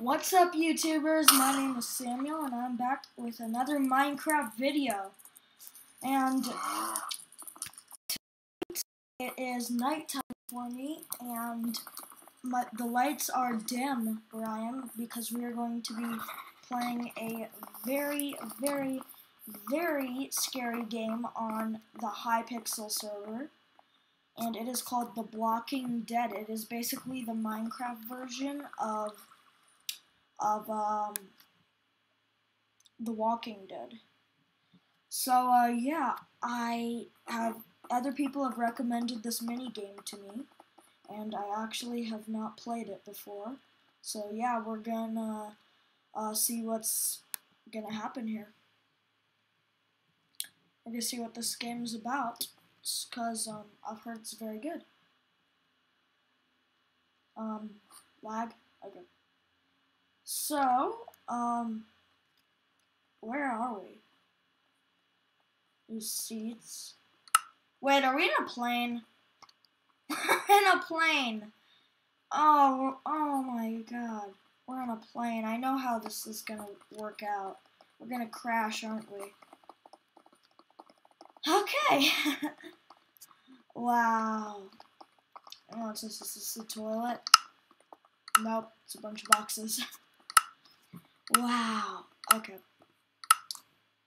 What's up YouTubers? My name is Samuel and I'm back with another Minecraft video. And it is nighttime for me and my, the lights are dim where I am because we are going to be playing a very, very, very scary game on the Hypixel server. And it is called The Blocking Dead. It is basically the Minecraft version of of um, The Walking Dead. So uh, yeah, I have other people have recommended this mini game to me, and I actually have not played it before. So yeah, we're gonna uh, see what's gonna happen here. We're gonna see what this game is about, cause um, I've heard it's very good. Um, lag. Okay. So, um, where are we? There's seats. Wait, are we in a plane? in a plane. Oh, oh my god. We're on a plane. I know how this is gonna work out. We're gonna crash, aren't we? Okay. wow. Oh, this? Is just a toilet. Nope, it's a bunch of boxes. Wow. Okay.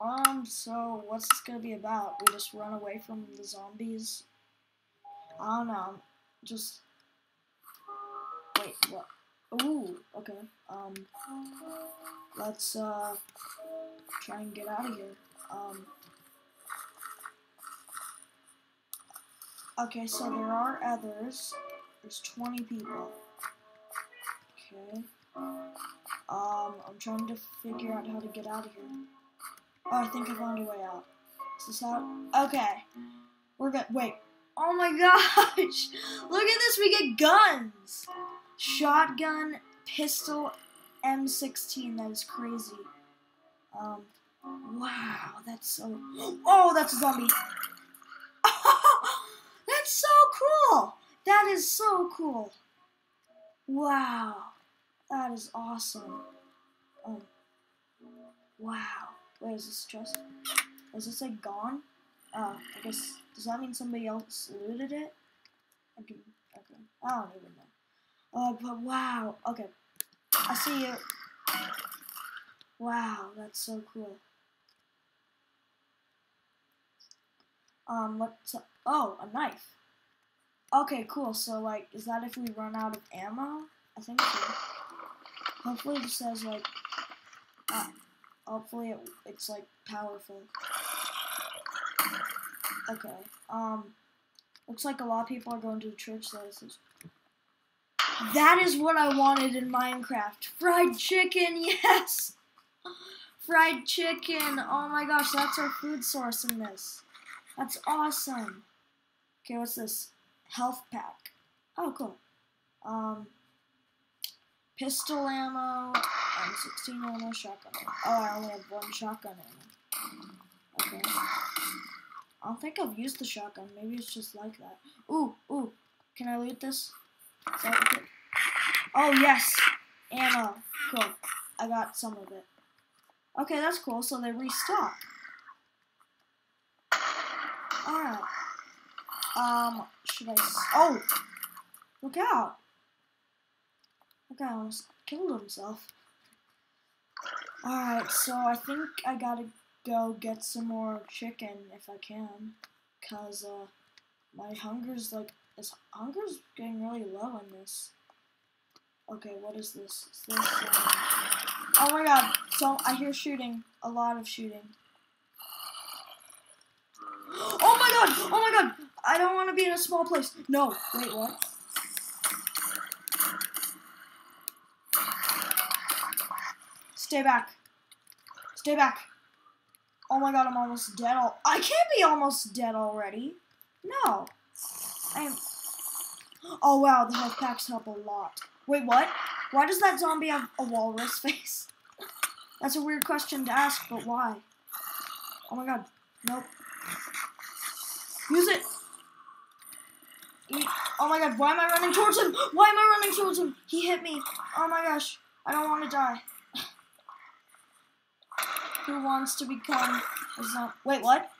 Um, so what's this gonna be about? We just run away from the zombies? I don't know. Just wait, what? Ooh, okay. Um let's uh try and get out of here. Um Okay, so there are others. There's 20 people. Okay. Um, I'm trying to figure out how to get out of here. Oh, I think I found a way out. Is this out? Okay. We're good. Wait. Oh my gosh! Look at this. We get guns. Shotgun, pistol, M16. That is crazy. Um. Wow. That's so. Oh, that's a zombie. that's so cool. That is so cool. Wow. That is awesome. Oh. Wow. Wait, is this just... Is this like gone? Uh, I guess... Does that mean somebody else looted it? Can... Okay. I don't even know. Oh, but wow. Okay. I see you. Wow, that's so cool. Um, what's... Oh, a knife. Okay, cool. So, like, is that if we run out of ammo? I think so. Hopefully it says like, uh, hopefully it, it's like powerful. Okay, um, looks like a lot of people are going to church. That is what I wanted in Minecraft. Fried chicken, yes! Fried chicken, oh my gosh, that's our food source in this. That's awesome. Okay, what's this? Health pack. Oh, cool. Um, pistol ammo, M16 ammo, shotgun ammo. Oh, I only have one shotgun ammo. Okay. I don't think I've used the shotgun. Maybe it's just like that. Ooh, ooh. Can I loot this? Oh, yes. Ammo. Cool. I got some of it. Okay, that's cool. So they restock. Alright. Um, should I... Oh! Look out! That guy almost killed himself. Alright, so I think I gotta go get some more chicken if I can. Cause, uh, my hunger's like, is hunger's getting really low in this. Okay, what is this? Is this uh, oh my god, so I hear shooting. A lot of shooting. Oh my god! Oh my god! I don't want to be in a small place. No, wait, what? Stay back. Stay back. Oh my god, I'm almost dead. All I can't be almost dead already. No. I'm. Oh wow, the health packs help a lot. Wait, what? Why does that zombie have a walrus face? That's a weird question to ask, but why? Oh my god. Nope. Use it. Eat. Oh my god, why am I running towards him? Why am I running towards him? He hit me. Oh my gosh. I don't want to die. Who wants to become a zombie? Wait, what?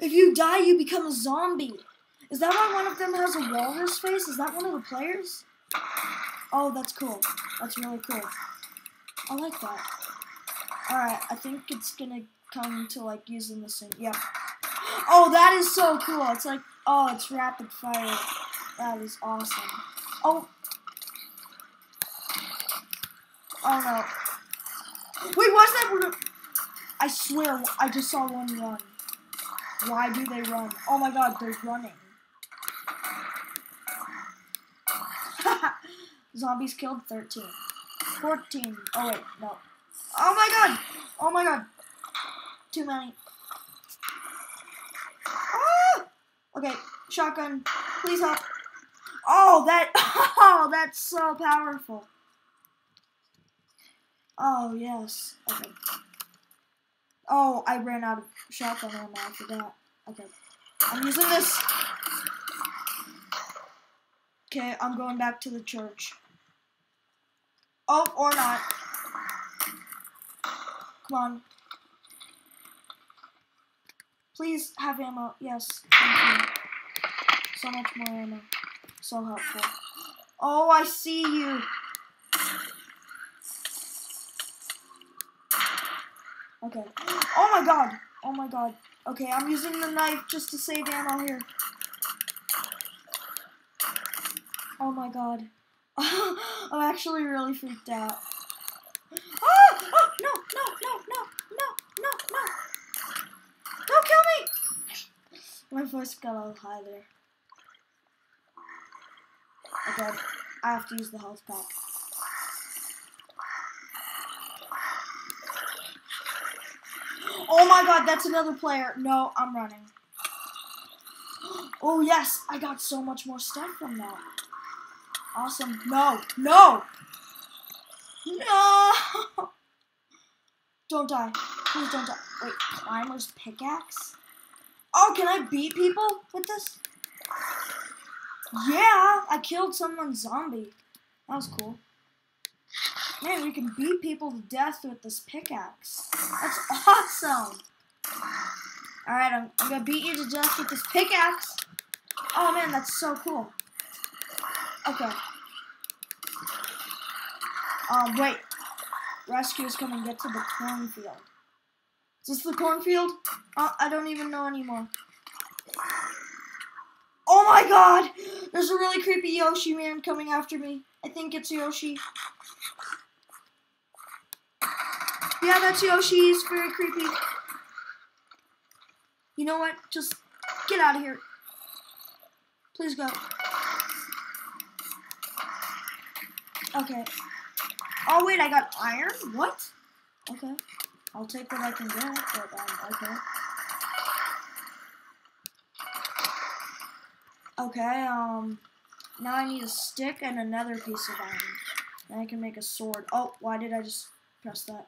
If you die, you become a zombie. Is that why one of them has a walrus face? Is that one of the players? Oh, that's cool. That's really cool. I like that. Alright, I think it's gonna come to like using the same. Yeah. Oh, that is so cool. It's like, oh, it's rapid fire. That is awesome. Oh. Oh no. Wait, what's that? I swear, I just saw one run. Why do they run? Oh my god, they're running. Zombies killed 13. 14. Oh wait, no. Oh my god! Oh my god! Too many. Ah! Okay, shotgun. Please help. Oh, that. Oh, that's so powerful. Oh, yes. Okay. Oh, I ran out of shotgun ammo. I forgot. Okay. I'm using this. Okay, I'm going back to the church. Oh, or not. Come on. Please have ammo. Yes, thank you. So much more ammo. So helpful. Oh, I see you. Okay. Oh my god. Oh my god. Okay, I'm using the knife just to save ammo here. Oh my god. I'm actually really freaked out. Oh, oh, no, no, no, no, no, no, no. Don't kill me! My voice got all high there. Oh okay, I have to use the health pack. Oh my god, that's another player. No, I'm running. Oh yes, I got so much more stuff from that. Awesome. No, no, no. Don't die. Please don't die. Wait, climber's pickaxe? Oh, can I beat people with this? Yeah, I killed someone's zombie. That was cool. Man, we can beat people to death with this pickaxe. That's awesome. Alright, I'm, I'm gonna beat you to death with this pickaxe. Oh man, that's so cool. Okay. Um, wait. Rescuers come and get to the cornfield. Is this the cornfield? Uh, I don't even know anymore. Oh my god! There's a really creepy Yoshi man coming after me. I think it's Yoshi. Yeah, that's Yoshi. He's very creepy. You know what? Just get out of here. Please go. Okay. Oh, wait, I got iron? What? Okay. I'll take what I can get, but, um, okay. Okay, um, now I need a stick and another piece of iron. Then I can make a sword. Oh, why did I just press that?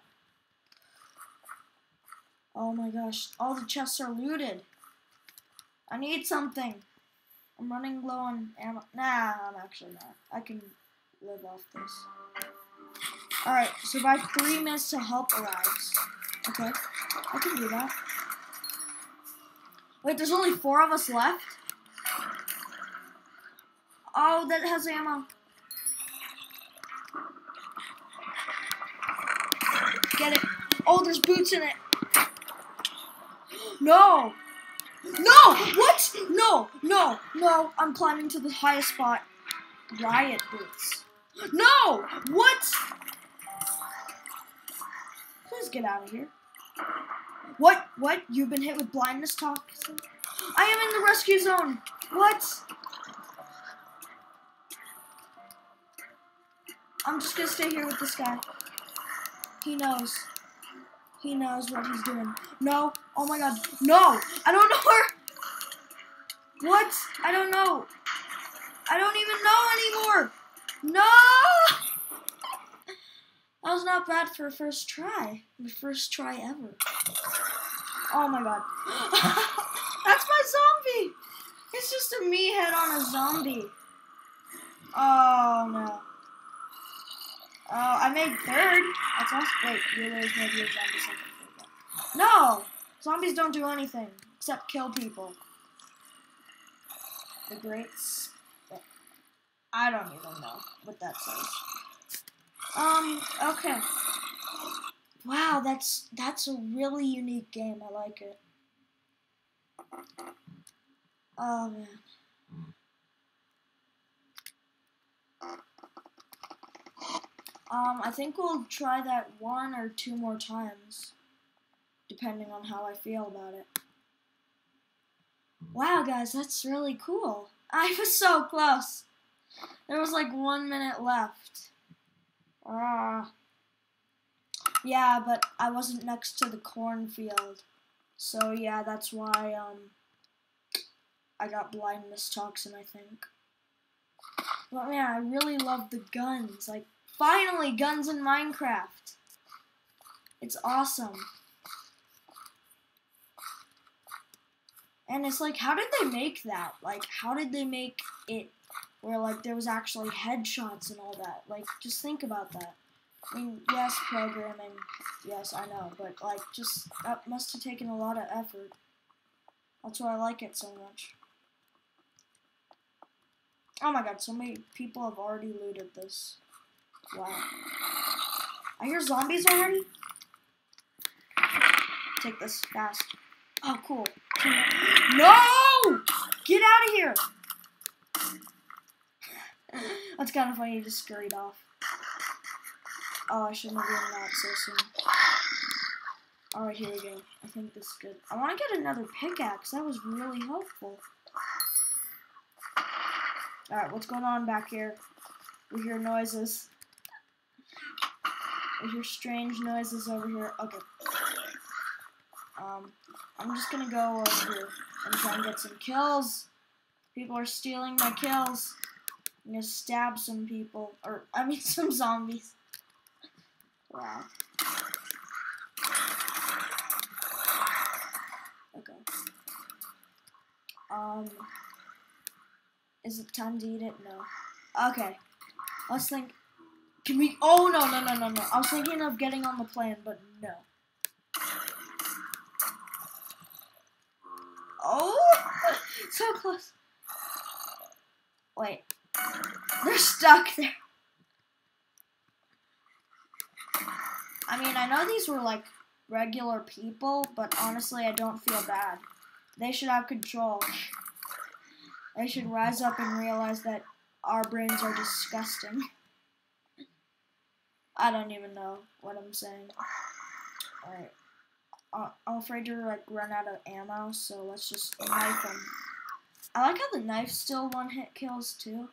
Oh my gosh, all the chests are looted. I need something. I'm running low on ammo. Nah, I'm actually not. I can live off this. Alright, survive three minutes to help arrives. Okay, I can do that. Wait, there's only four of us left? Oh, that has ammo. Get it. Oh, there's boots in it. No! No! What? No! No! No! I'm climbing to the highest spot. Riot boots. No! What? Please get out of here. What? What? You've been hit with blindness toxin? I am in the rescue zone. What? I'm just gonna stay here with this guy. He knows. He knows what he's doing. No. Oh my god. No. I don't know where. What? I don't know. I don't even know anymore. No. That was not bad for a first try. The first try ever. Oh my god. That's my zombie. It's just a me head on a zombie. Oh no. Oh, I made third. Wait, you a zombie second. No! Zombies don't do anything except kill people. The greats. I don't even know what that says. Um, okay. Wow, that's that's a really unique game. I like it. Oh man. Um, I think we'll try that one or two more times, depending on how I feel about it. Wow, guys, that's really cool. I was so close. There was like one minute left. Ah. Yeah, but I wasn't next to the cornfield. So yeah, that's why um I got blindness toxin, I think. But man, I really love the guns. Like finally guns in Minecraft. It's awesome. And it's like how did they make that? Like how did they make it where like there was actually headshots and all that? Like just think about that. I mean, yes, programming, yes, I know, but like, just that must have taken a lot of effort. That's why I like it so much. Oh my god, so many people have already looted this. Wow. I hear zombies already? Take this fast. Oh, cool. No! Get out of here! That's kind of funny, you just scurried off. Oh, I shouldn't have done that so soon. Alright, here we go. I think this is good. I want to get another pickaxe. That was really helpful. Alright, what's going on back here? We hear noises. We hear strange noises over here. Okay. Um, I'm just gonna go over here and try and get some kills. People are stealing my kills. I'm gonna stab some people. Or, I mean, some zombies. Wow. Okay. Um, is it time to eat it? No. Okay. Let's think. Can we? Oh no no no no no! I was thinking of getting on the plane, but no. Oh, so close. Wait, they're stuck there. I mean, I know these were like regular people, but honestly, I don't feel bad. They should have control. They should rise up and realize that our brains are disgusting. I don't even know what I'm saying. Alright. Uh, I'm afraid to like run out of ammo, so let's just knife them. I like how the knife still one hit kills too.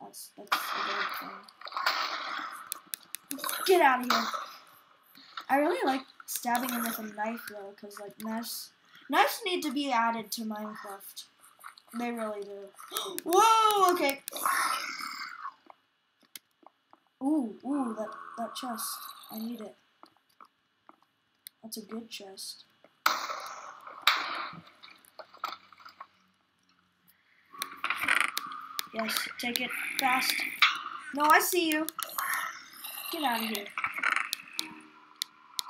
That's that's a good thing. Get out of here. I really like stabbing him with a knife though, because like knives, knives need to be added to Minecraft. They really do. Whoa! Okay. Ooh, ooh, that that chest. I need it. That's a good chest. Yes, take it fast. No, I see you. Get out of here.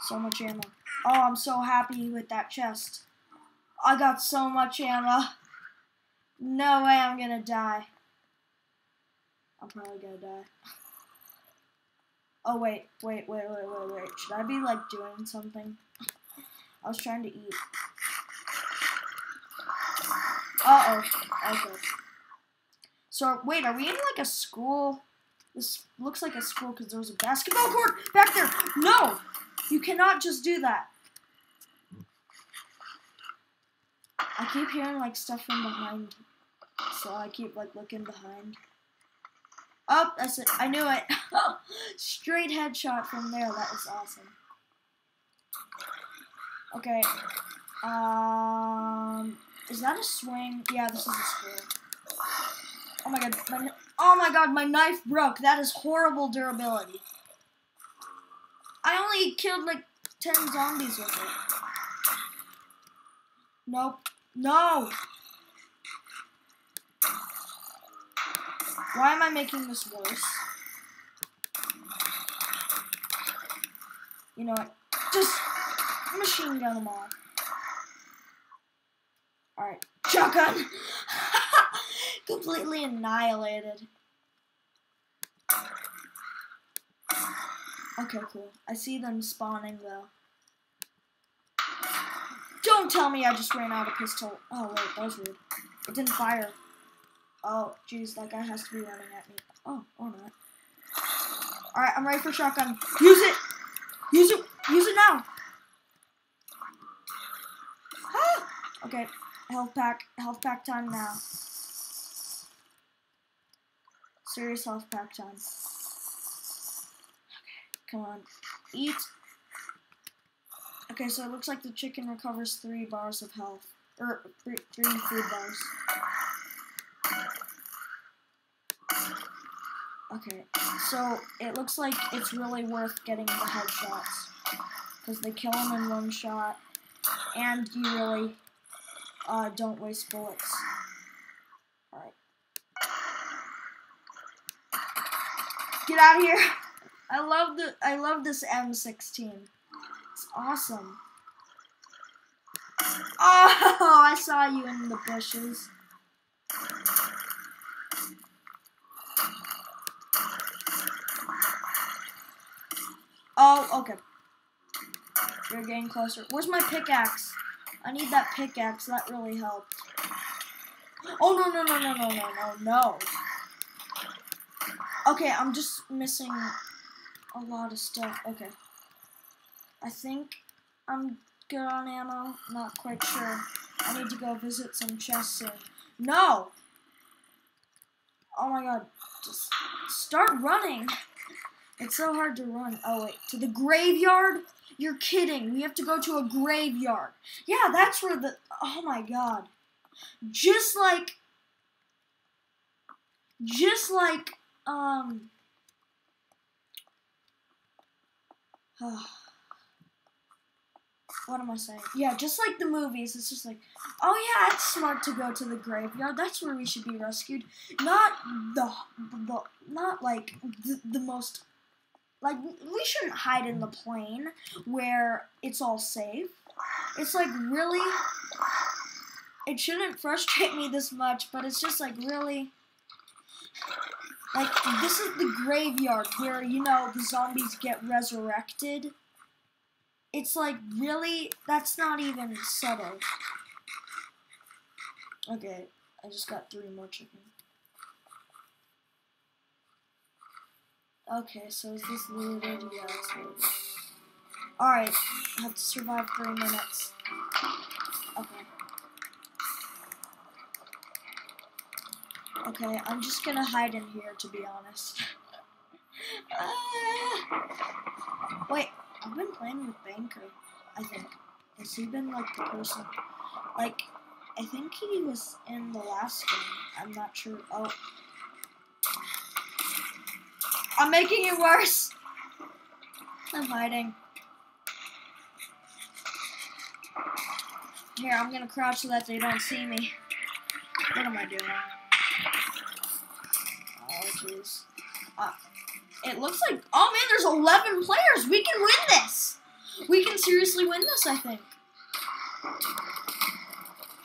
So much ammo. Oh, I'm so happy with that chest. I got so much ammo. No way I'm gonna die. I'm probably gonna die. Oh, wait, wait, wait, wait, wait, wait. Should I be, like, doing something? I was trying to eat. Uh-oh. Okay. So, wait, are we in, like, a school? This looks like a school because there was a basketball court back there. No! You cannot just do that. I keep hearing like stuff from behind. So I keep like looking behind. Oh, that's it. I knew it. Straight headshot from there. That was awesome. Okay. Um, is that a swing? Yeah, this is a swing. Oh my god. My, oh my god, my knife broke. That is horrible durability. I only killed like 10 zombies with it. Nope. No! Why am I making this worse? You know what? Just machine gun them all. Alright, shotgun! Completely annihilated. Okay, cool. I see them spawning though. Don't tell me I just ran out of pistol. Oh wait, that was rude. It didn't fire. Oh, jeez, that guy has to be running at me. Oh, or not. Alright, I'm ready for shotgun. Use it! Use it! Use it now! Ah! Okay, health pack. Health pack time now. Serious health pack time. Okay, come on. Eat. Okay, so it looks like the chicken recovers three bars of health. Or, three, three food bars. Okay, so it looks like it's really worth getting the headshots. Because they kill them in one shot. And you really uh, don't waste bullets. Alright. Get out of here! I love the I love this M16. It's awesome. Oh, I saw you in the bushes. Oh, okay. You're getting closer. Where's my pickaxe? I need that pickaxe. That really helped. Oh, no, no, no, no, no, no, no, no. Okay, I'm just missing a lot of stuff. Okay. I think I'm good on ammo. Not quite sure. I need to go visit some chests soon. No! Oh my god. Just start running. It's so hard to run. Oh, wait. To the graveyard? You're kidding. We have to go to a graveyard. Yeah, that's where the... Oh, my God. Just like... Just like... Um... what am I saying? Yeah, just like the movies, it's just like, oh yeah, it's smart to go to the graveyard. That's where we should be rescued. Not the, the not like the, the most like, we shouldn't hide in the plane where it's all safe. It's like really. It shouldn't frustrate me this much, but it's just like really. Like, this is the graveyard where, you know, the zombies get resurrected. It's like, really? That's not even subtle. Okay, I just got three more chicken. Okay, so is this looted? Yeah, it's. Alright, I have to survive three minutes. Okay. Okay, I'm just gonna hide in here, to be honest. uh, wait, I've been playing with Banker, I think. Has he been, like, the person? Like, I think he was in the last game. I'm not sure. Oh, I'm making it worse. I'm hiding. Here, I'm gonna crouch so that they don't see me. What am I doing? Oh, jeez. Uh, it looks like, oh man, there's 11 players. We can win this. We can seriously win this, I think.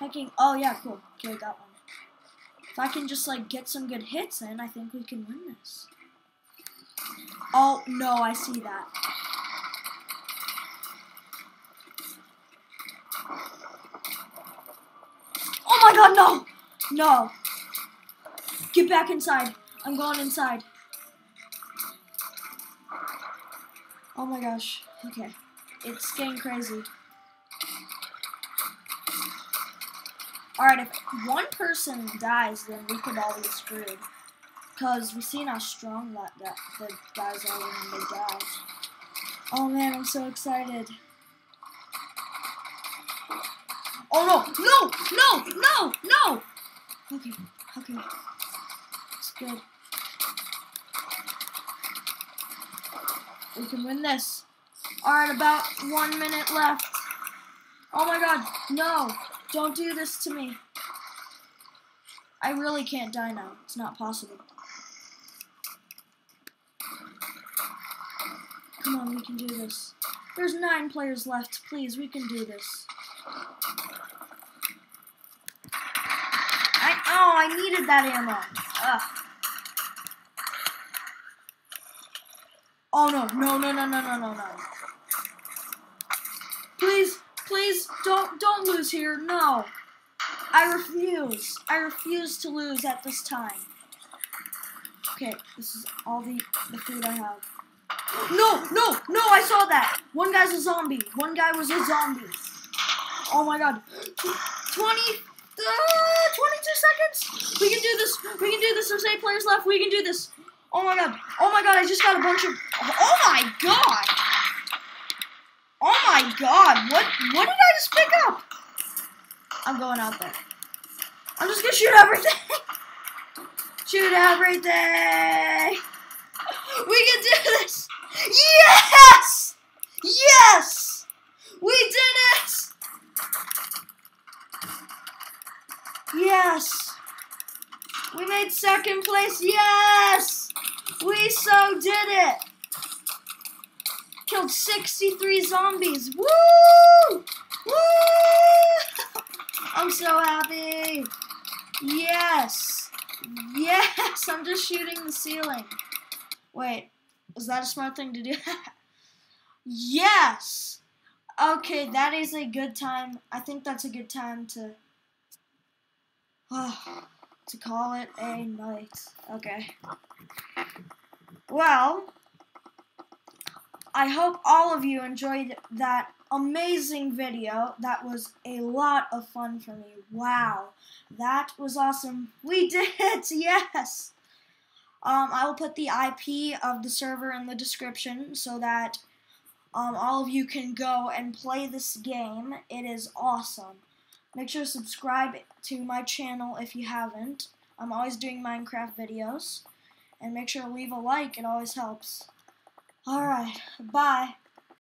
I can, oh yeah, cool. Okay, got one. If I can just like get some good hits in, I think we can win this. Oh, no, I see that. Oh my god, no! No. Get back inside. I'm going inside. Oh my gosh. Okay. It's getting crazy. Alright, if one person dies, then we could all be screwed. Because we've seen how strong that, that the guys are when they die. Oh man, I'm so excited. Oh no! No! No! No! No! Okay, okay. It's good. We can win this. Alright, about one minute left. Oh my god, no! Don't do this to me. I really can't die now. It's not possible. Come on, we can do this. There's nine players left. Please, we can do this. I oh, I needed that ammo. Ugh. Oh no, no, no, no, no, no, no, no. Please, please, don't, don't lose here. No. I refuse. I refuse to lose at this time. Okay, this is all the, the food I have. No, no, no, I saw that. One guy's a zombie. One guy was a zombie. Oh my god. 20, uh, 22 seconds. We can do this. We can do this. There's eight players left. We can do this. Oh my god. Oh my god, I just got a bunch of... Oh my god. Oh my god. What, what did I just pick up? I'm going out there. I'm just gonna shoot everything. shoot everything. We can do this. Yes! Yes! We did it! Yes! We made second place. Yes! We so did it! Killed 63 zombies. Woo! Woo! I'm so happy. Yes! Yes! I'm just shooting the ceiling. Wait, is that a smart thing to do? yes! Okay, that is a good time. I think that's a good time to to call it a night. Okay. Well, I hope all of you enjoyed that amazing video. That was a lot of fun for me. Wow. That was awesome. We did it! Yes! Um, I will put the IP of the server in the description so that um, all of you can go and play this game. It is awesome. Make sure to subscribe to my channel if you haven't. I'm always doing Minecraft videos. And make sure to leave a like, it always helps. Alright, bye.